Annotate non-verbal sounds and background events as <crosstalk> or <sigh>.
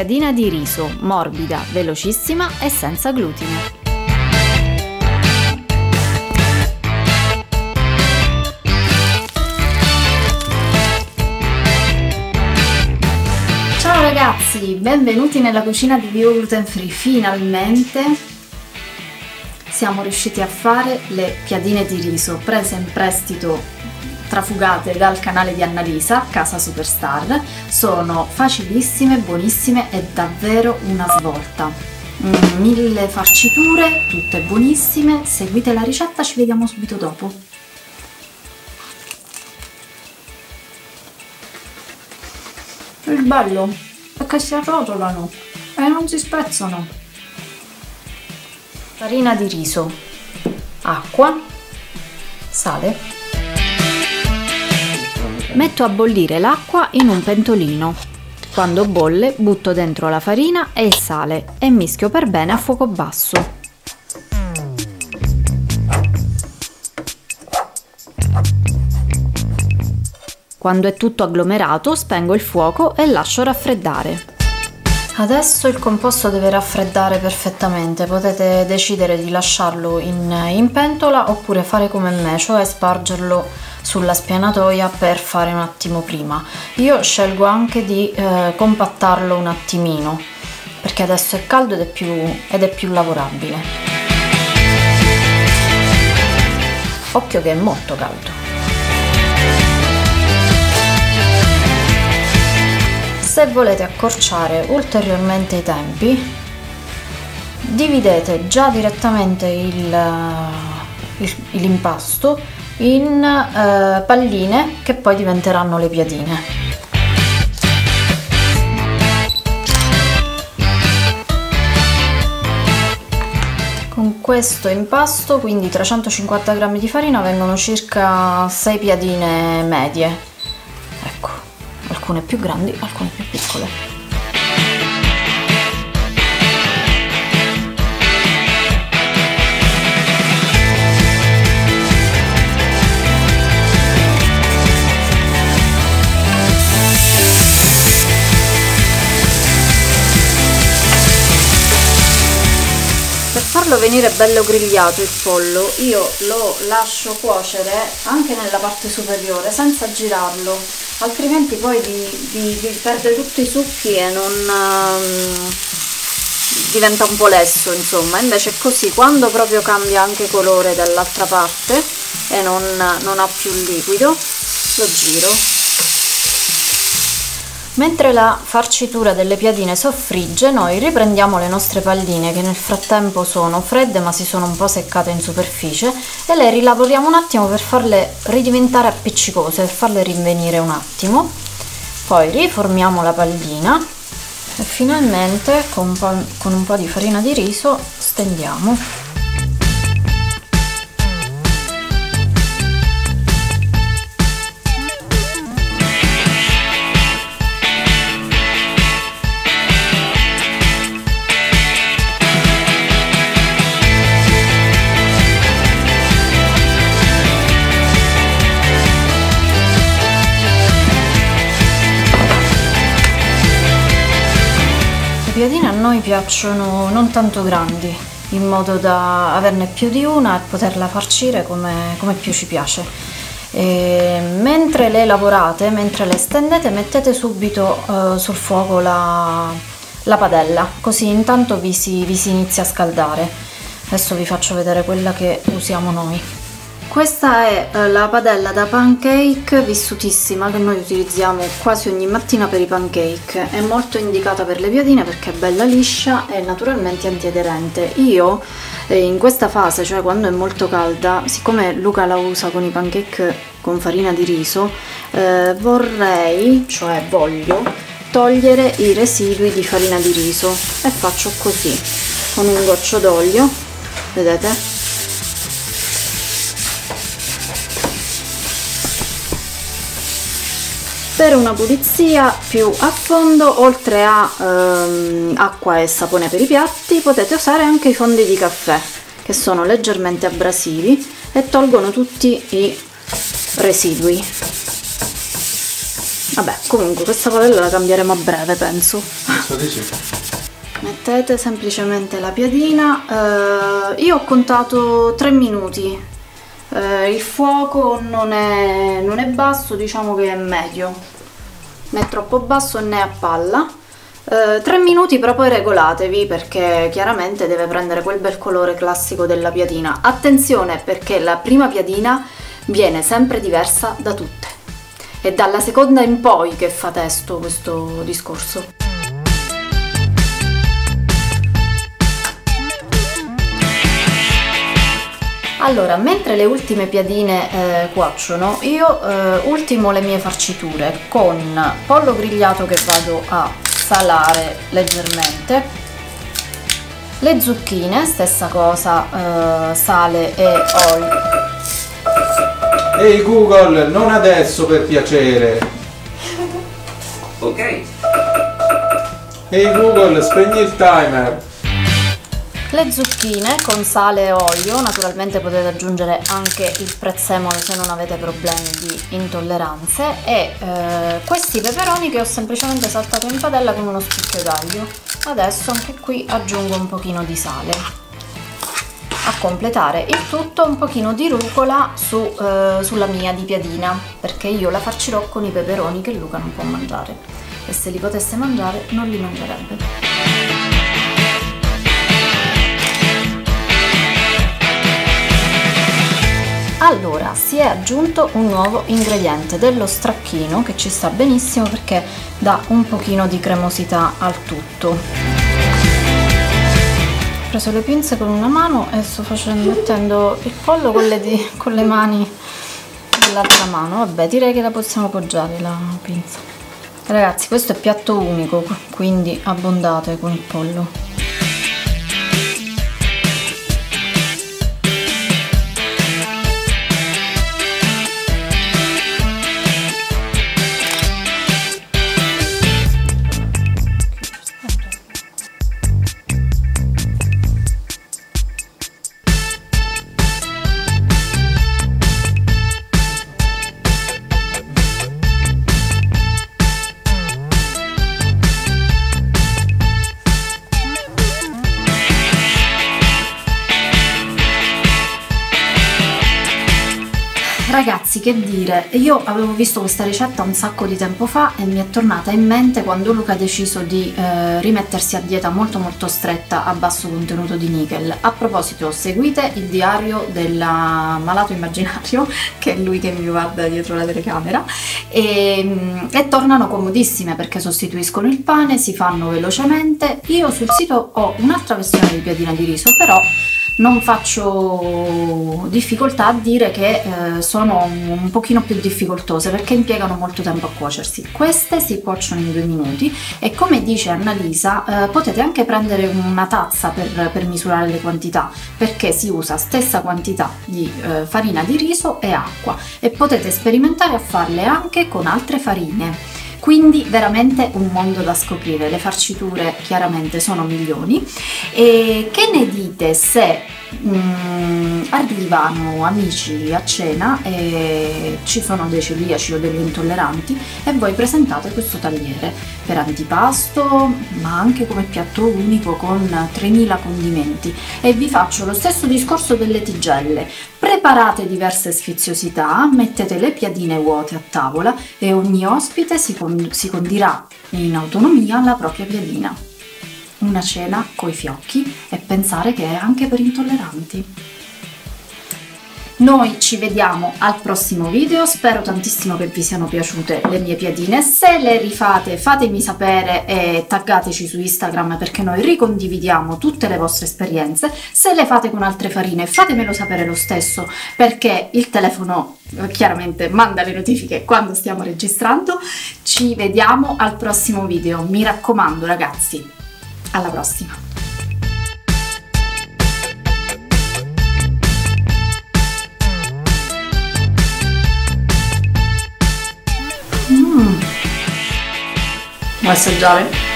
Piadina di riso, morbida, velocissima e senza glutine. Ciao ragazzi, benvenuti nella cucina di Bio Gluten Free. Finalmente siamo riusciti a fare le piadine di riso prese in prestito trafugate dal canale di Annalisa, Casa Superstar. Sono facilissime, buonissime e davvero una svolta. Mm, mille farciture, tutte buonissime. Seguite la ricetta, ci vediamo subito dopo. Il bello è che si arrotolano e non si spezzano. Farina di riso, acqua, sale Metto a bollire l'acqua in un pentolino. Quando bolle butto dentro la farina e il sale e mischio per bene a fuoco basso. Quando è tutto agglomerato spengo il fuoco e lascio raffreddare. Adesso il composto deve raffreddare perfettamente, potete decidere di lasciarlo in, in pentola oppure fare come me, cioè spargerlo sulla spianatoia per fare un attimo prima. Io scelgo anche di eh, compattarlo un attimino perché adesso è caldo ed è più, ed è più lavorabile. Occhio che è molto caldo. Se volete accorciare ulteriormente i tempi, dividete già direttamente l'impasto in eh, palline che poi diventeranno le piadine. Con questo impasto, quindi 350 g di farina, vengono circa 6 piadine medie. Ecco, alcune più grandi, alcune più piccole. Venire bello grigliato il pollo io lo lascio cuocere anche nella parte superiore senza girarlo altrimenti poi vi, vi, vi perde tutti i succhi e non um, diventa un po' lesso insomma. Invece così quando proprio cambia anche colore dall'altra parte e non, non ha più liquido lo giro Mentre la farcitura delle piadine soffrigge, noi riprendiamo le nostre palline che nel frattempo sono fredde ma si sono un po' seccate in superficie e le rilavoriamo un attimo per farle ridiventare appiccicose, per farle rinvenire un attimo. Poi riformiamo la pallina e finalmente con un po', con un po di farina di riso stendiamo. Noi piacciono non tanto grandi, in modo da averne più di una e poterla farcire come, come più ci piace. E mentre le lavorate, mentre le stendete, mettete subito uh, sul fuoco la, la, padella, così intanto vi si, vi si inizia a scaldare. Adesso vi faccio vedere quella che usiamo noi. Questa è eh, la padella da pancake vissutissima che noi utilizziamo quasi ogni mattina per i pancake. È molto indicata per le piadine perché è bella liscia e naturalmente antiaderente. Io eh, in questa fase, cioè quando è molto calda, siccome Luca la usa con i pancake con farina di riso, eh, vorrei, cioè voglio, togliere i residui di farina di riso e faccio così, con un goccio d'olio, vedete? Per una pulizia più a fondo oltre a ehm, acqua e sapone per i piatti potete usare anche i fondi di caffè che sono leggermente abrasivi e tolgono tutti i residui. Vabbè comunque questa padella la cambieremo a breve penso. Mettete semplicemente la piadina eh, io ho contato 3 minuti eh, il fuoco non è, non è basso diciamo che è medio. Né troppo basso né a palla. Eh, 3 minuti però poi regolatevi perché chiaramente deve prendere quel bel colore classico della piadina. Attenzione perché la prima piadina viene sempre diversa da tutte. È dalla seconda in poi che fa testo questo discorso Allora, mentre le ultime piadine eh, cuociono, io eh, ultimo le mie farciture con pollo grigliato che vado a salare leggermente, le zucchine, stessa cosa, eh, sale e olio. Ehi Google, non adesso per piacere. Ok. Ehi Google, spegni il timer. Le zucchine con sale e olio, naturalmente potete aggiungere anche il prezzemolo se non avete problemi di intolleranze e eh, questi peperoni che ho semplicemente saltato in padella con uno spicchio d'aglio. Adesso anche qui aggiungo un pochino di sale. A completare il tutto un pochino di rucola su, eh, sulla mia di piadina perché io la farcirò con i peperoni che Luca non può mangiare e se li potesse mangiare non li mangerebbe. Allora si è aggiunto un nuovo ingrediente dello stracchino che ci sta benissimo perché dà un pochino di cremosità al tutto. Ho preso le pinze con una mano e sto facendo mettendo il pollo con le, di, con le mani dell'altra mano. Vabbè direi che la possiamo appoggiare la pinza. Ragazzi questo è piatto unico quindi abbondate con il pollo Ragazzi, che dire, io avevo visto questa ricetta un sacco di tempo fa e mi è tornata in mente quando Luca ha deciso di eh, rimettersi a dieta molto molto stretta a basso contenuto di nickel. A proposito, seguite il diario del malato immaginario, <laughs> che è lui che mi guarda dietro la telecamera, e, mm, e tornano comodissime perché sostituiscono il pane, si fanno velocemente. Io sul sito ho un'altra versione di piadina di riso, però non faccio difficoltà a dire che eh, sono un pochino più difficoltose perché impiegano molto tempo a cuocersi. Queste si cuociono in due minuti e come dice Annalisa eh, potete anche prendere una tazza per, per, misurare le quantità perché si usa stessa quantità di eh, farina di riso e acqua e potete sperimentare a farle anche con altre farine quindi veramente un mondo da scoprire, le farciture chiaramente sono milioni. E che ne dite se mm, arrivano amici a cena e ci sono dei celiaci o degli intolleranti e voi presentate questo tagliere per antipasto ma anche come piatto unico con 3000 condimenti. E vi faccio lo stesso discorso delle tigelle. Preparate diverse sfiziosità mettete le piadine vuote a tavola e ogni ospite si, con si condirà in autonomia la propria piadina una cena coi fiocchi e pensare che è anche per intolleranti. Noi ci vediamo al prossimo video, spero tantissimo che vi siano piaciute le mie piadine, se le rifate fatemi sapere e taggateci su Instagram perché noi ricondividiamo tutte le vostre esperienze, se le fate con altre farine fatemelo sapere lo stesso perché il telefono eh, chiaramente manda le notifiche quando stiamo registrando, ci vediamo al prossimo video, mi raccomando ragazzi, alla prossima! Vuoi assaggiare?